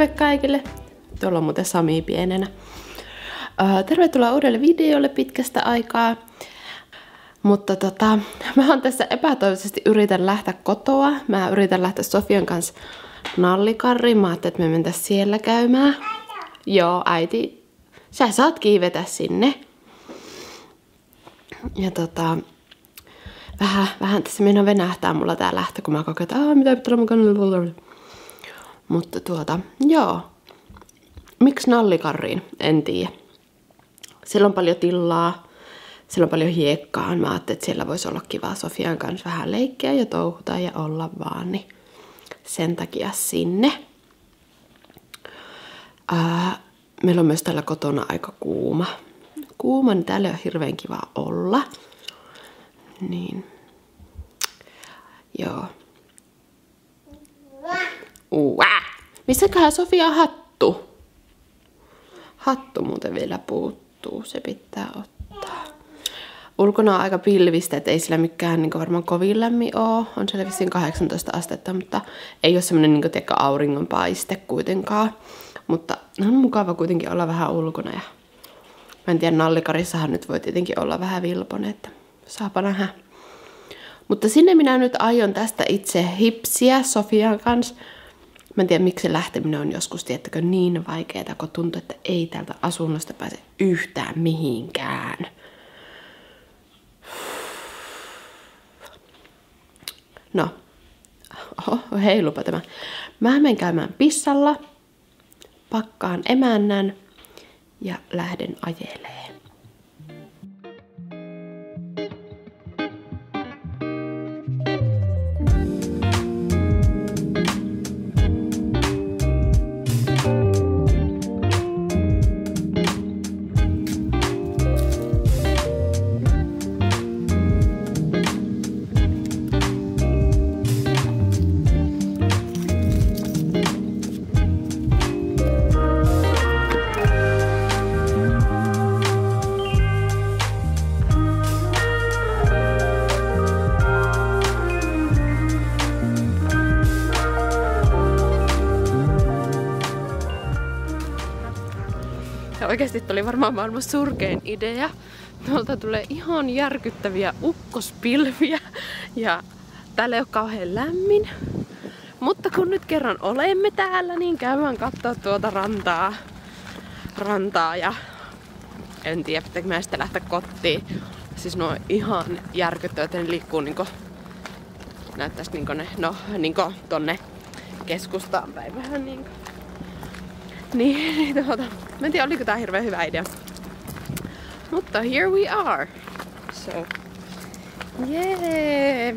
Terve kaikille! Tuolla on muuten Sami pienenä. Tervetuloa uudelle videolle pitkästä aikaa. Mutta tota, mä oon tässä epätoivoisesti yritän lähteä kotoa. Mä yritän lähteä Sofian kanssa nallikarriin. Mä ajattelin, että me mentäis siellä käymään. Joo, äiti, sä saat kiivetä sinne. Ja tota, vähän, vähän tässä mennään venähtää mulla tää lähtö, kun mä kokeen, että mitä pitää olla mukana. Mutta tuota, joo. Miksi nallikarriin? En tiedä. Siellä on paljon tilaa, siellä on paljon hiekkaa. Mä ajattelin, että siellä voisi olla kiva Sofian kanssa vähän leikkiä ja touhuta ja olla vaan. Niin sen takia sinne. Ää, meillä on myös täällä kotona aika kuuma. Kuuma, niin täällä on hirveän kiva olla. Niin. Joo. Uä! Missäköhän Sofia hattu? Hattu muuten vielä puuttuu, se pitää ottaa. Ulkona on aika pilvistä, että ei sillä mikään niin varmaan kovin lämmin ole. On siellä vissiin 18 astetta, mutta ei ole semmoinen niin tiedätkö, auringonpaiste kuitenkaan. Mutta on mukava kuitenkin olla vähän ulkona. Ja mä en tiedä, nallikarissahan nyt voi tietenkin olla vähän vilponen, että saapa nähdä. Mutta sinne minä nyt aion tästä itse hipsiä Sofian kanssa. Mä en tiedä, miksi lähteminen on joskus, tiettäkö, niin vaikeaa, kun tuntuu, että ei täältä asunnosta pääse yhtään mihinkään. No, oho, heilupa tämä. Mä menen käymään pissalla, pakkaan emännän ja lähden ajeleen. Oikeasti tuli varmaan maailman surkein idea. Tuolta tulee ihan järkyttäviä ukkospilviä ja täällä ei ole kauhean lämmin. Mutta kun nyt kerran olemme täällä, niin käymään katsoa tuota rantaa. Rantaa ja en tiedä, pitääkö mä sitten lähteä kotiin. Siis nuo ihan järkyttävät, ne liikkuu niinku, näyttäis niinku ne, no niinku tonne keskustaan päin vähän niinku. Niin, niin tuota, mä en tiedä oliko tää hirveän hyvä idea. Mutta here we are. So, yeah.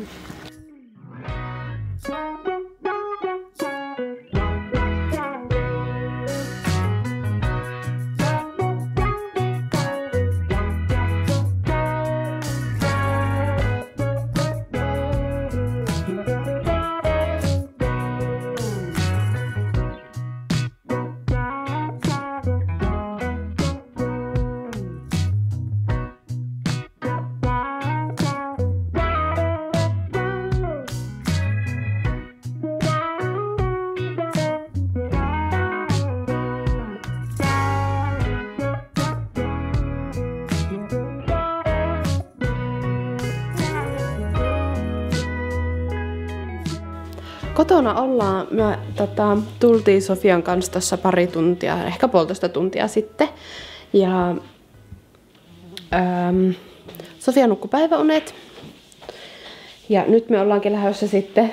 Kotona ollaan, me tota, tultiin Sofian kanssa tuossa pari tuntia, ehkä puolitoista tuntia sitten. Ja ähm, Sofia nukkui päiväunet. Ja nyt me ollaankin lähdössä sitten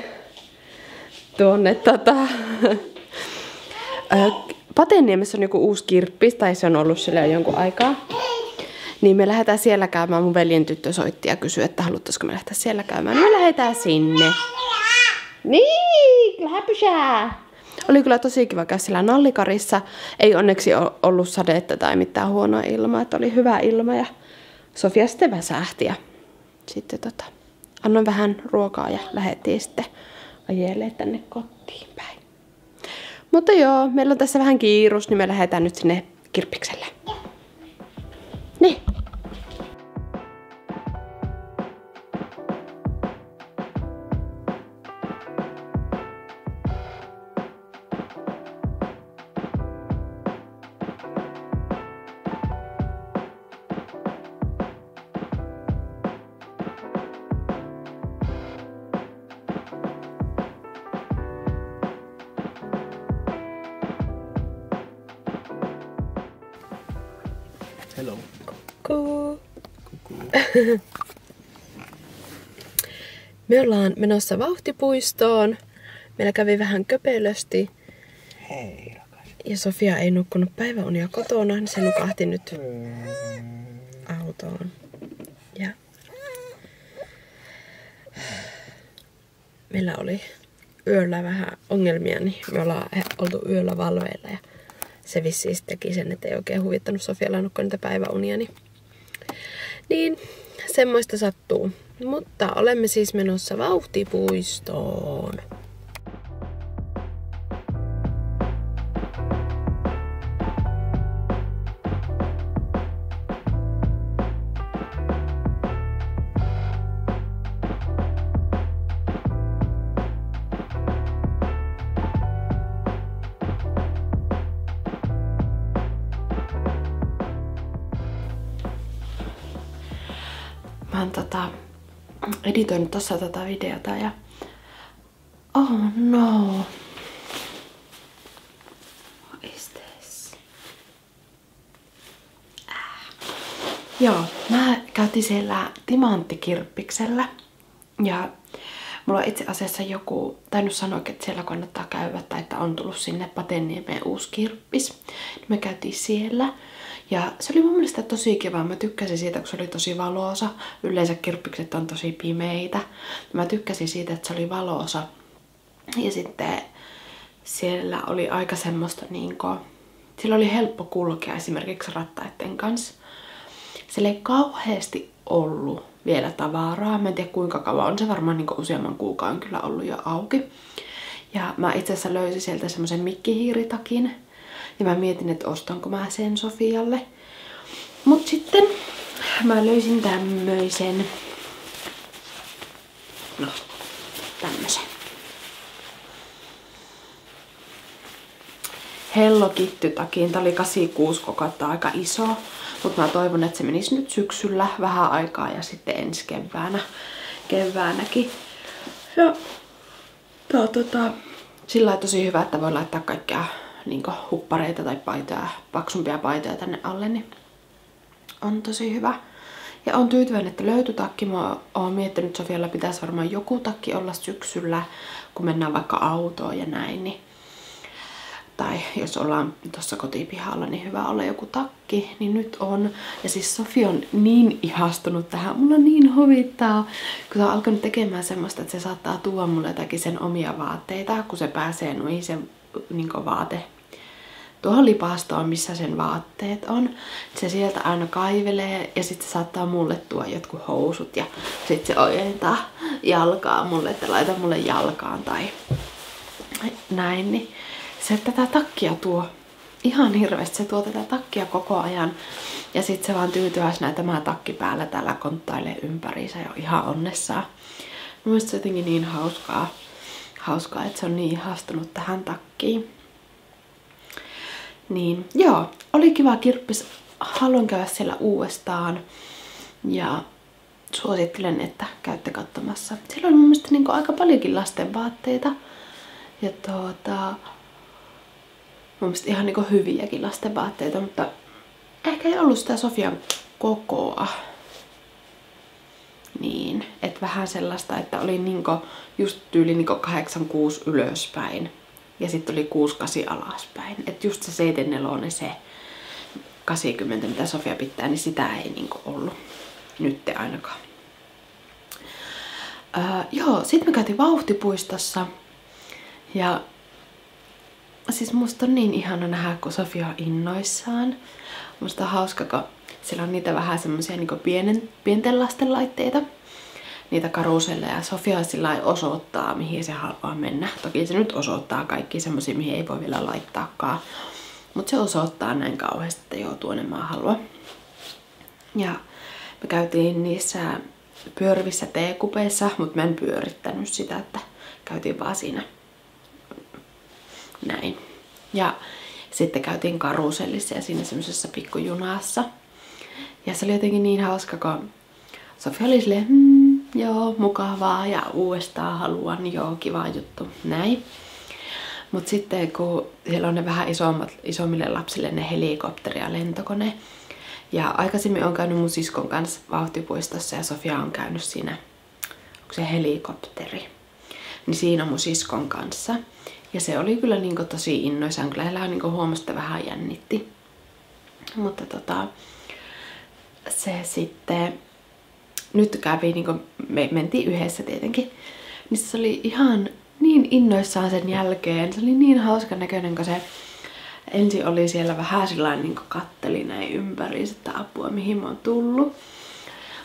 tuonne tota, Pateniemessä on joku uusi kirppis, tai se on ollut siellä jo jonkun aikaa. Niin me lähdetään siellä käymään. Mun veljen tyttö soitti ja kysyi, että haluttaisiko me lähteä siellä käymään. Niin me lähdetään sinne. Niin, läpysää! Oli kyllä tosi kiva käydä siellä nallikarissa. Ei onneksi ollut sadetta tai mitään huonoa ilmaa, että oli hyvä ilma ja Sofia sitten väsähti ja sitten tota, annoin vähän ruokaa ja lähdettiin sitten ajelee tänne kotiin päin. Mutta joo, meillä on tässä vähän kiirus, niin me lähdetään nyt sinne kirppikselle. Hello. Kukkuu. Me ollaan menossa vauhtipuistoon. Meillä kävi vähän köpelösti. Hei, rakas. Ja Sofia ei nukkunut päiväunia kotona, niin se nukahti nyt autoon. Ja meillä oli yöllä vähän ongelmia, niin me ollaan oltu yöllä valveilla ja se vissiin teki sen, että ei oikein huvittanut Sofialla nukkua niitä päiväunia. Niin, niin semmoista sattuu. Mutta olemme siis menossa vauhtipuistoon. Oon tota, editoinut tossa tätä videota ja... Oh no. What is this? Äh. Joo, mä käytin siellä timanttikirppiksellä. Ja mulla on itse asiassa joku tainnut sanoa, että siellä kannattaa käydä tai että on tullut sinne Patenniemeen uusi kirppis. Niin me käytiin siellä. Ja se oli mun mielestä tosi kiva. Mä tykkäsin siitä, kun se oli tosi valoosa. Yleensä kirppikset on tosi pimeitä. Mä tykkäsin siitä, että se oli valoosa. Ja sitten siellä oli aika semmoista niinku... Siellä oli helppo kulkea esimerkiksi rattaiden kanssa. Siellä ei kauheasti ollut vielä tavaraa. Mä en tiedä kuinka kauan. On se varmaan niinku useamman kuukauden kyllä ollut jo auki. Ja mä itse asiassa löysin sieltä semmoisen mikkihiiritakin. Ja mä mietin, että ostanko mä sen Sofialle. Mut sitten mä löysin tämmöisen. No, tämmöisen. Hello Kitty-takin. Tää oli 86 koko, tää on aika iso. Mutta mä toivon, että se menisi nyt syksyllä vähän aikaa ja sitten ensi keväänä, keväänäkin. Ja tää on tota, sillä tosi hyvä, että voi laittaa kaikkea niin huppareita tai paitoja, paksumpia paitoja tänne alle, niin on tosi hyvä. Ja on tyytyväinen, että löytyi takki. Mä oon miettinyt, että Sofialla pitäisi varmaan joku takki olla syksyllä, kun mennään vaikka autoon ja näin. Niin tai jos ollaan tuossa kotipihalla, niin hyvä olla joku takki, niin nyt on. Ja siis Sofi on niin ihastunut tähän, mulla niin hovittaa, kun se on alkanut tekemään semmoista, että se saattaa tuoda mulle jotakin sen omia vaatteita, kun se pääsee noihin sen niin vaate tuohon lipastoon, missä sen vaatteet on. Se sieltä aina kaivelee ja sitten se saattaa mulle tuoda jotkut housut ja sitten se ojentaa jalkaa mulle, että laita mulle jalkaan tai näin. Niin se tätä takkia tuo ihan hirveästi. Se tuo tätä takkia koko ajan. Ja sitten se vaan tyytyväis näitä tämä takki päällä täällä konttailee ympäriinsä jo ihan onnessaan. Mun se jotenkin niin hauskaa, hauskaa, että se on niin ihastunut tähän takkiin. Niin, joo, oli kiva kirppis. Haluan käydä siellä uudestaan. Ja suosittelen, että käytte katsomassa. Siellä on mun mielestä niin aika paljonkin lasten vaatteita. Ja tuota, mun mielestä ihan niin hyviäkin lasten vaatteita, mutta ehkä ei ollut sitä Sofian kokoa. Niin, vähän sellaista, että oli niinku just tyyli niinku 86 ylöspäin ja sitten oli 68 alaspäin. Että just se 74 se 80, mitä Sofia pitää, niin sitä ei niinku ollut. Nyt ainakaan. Öö, joo, sitten me käytiin vauhtipuistossa. Ja siis musta on niin ihana nähdä, kun Sofia on innoissaan. Musta on hauska, kun siellä on niitä vähän semmosia niinku pienen, pienten lasten laitteita. Niitä karuselleja. Ja Sofia sillä osoittaa, mihin se haluaa mennä. Toki se nyt osoittaa kaikki semmosia, mihin ei voi vielä laittaakaan. Mutta se osoittaa näin kauheasti, että joo, tuonne mä haluan. Ja me käytiin niissä pyörivissä teekupeissa, mutta mä en pyörittänyt sitä, että käytiin vaan siinä näin. Ja sitten käytiin karusellissa ja siinä semmoisessa pikkujunassa. Ja se oli jotenkin niin hauska, kun Sofia oli silleen, hmm, joo, mukavaa ja uudestaan haluan, joo, kiva juttu, näin. Mutta sitten kun siellä on ne vähän isommat, isommille lapsille ne helikopteri ja lentokone, Ja aikaisemmin on käynyt mun siskon kanssa vauhtipuistossa ja Sofia on käynyt siinä, onko se helikopteri. Niin siinä mun siskon kanssa. Ja se oli kyllä niin tosi innoissaan. Kyllä heillä niin huomasta vähän jännitti. Mutta tota, se sitten nyt kävi, niin kuin me mentiin yhdessä tietenkin, niin se oli ihan niin innoissaan sen jälkeen. Se oli niin hauska näköinen, kun se ensin oli siellä vähän sellainen niin katteli näin ympäri että apua mihin mä oon tullut.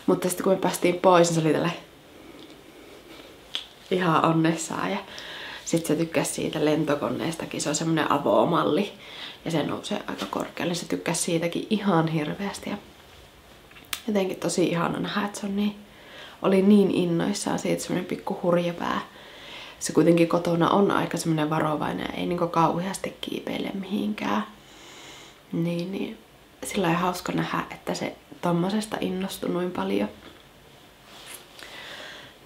Mutta sitten kun me päästiin pois, niin se oli tällä ihan onnessaan. Ja sitten se tykkäsi siitä lentokoneestakin. Se on semmonen avomalli ja se nousee aika korkealle. Se tykkäsi siitäkin ihan hirveästi. Ja jotenkin tosi ihana nähdä, että se on niin, oli niin innoissaan siitä semmonen pikku hurjapää. Se kuitenkin kotona on aika semmonen varovainen, ei niinku kauheasti kiipeile mihinkään. Niin, niin sillä on hauska nähdä, että se tommosesta innostui noin paljon.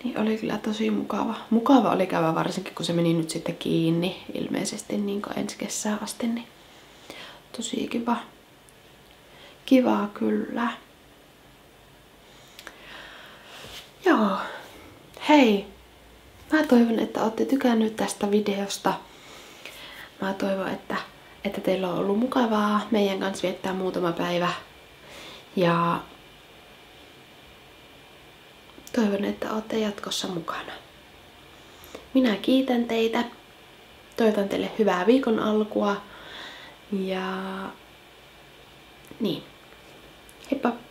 Niin oli kyllä tosi mukava. Mukava oli käydä varsinkin, kun se meni nyt sitten kiinni ilmeisesti niin ensi kesään asti. Niin tosi kiva. Kivaa kyllä. Joo. Hei. Mä toivon, että olette tykännyt tästä videosta. Mä toivon, että, että teillä on ollut mukavaa meidän kanssa viettää muutama päivä. Ja toivon, että olette jatkossa mukana. Minä kiitän teitä. Toivotan teille hyvää viikon alkua. Ja niin. Heippa!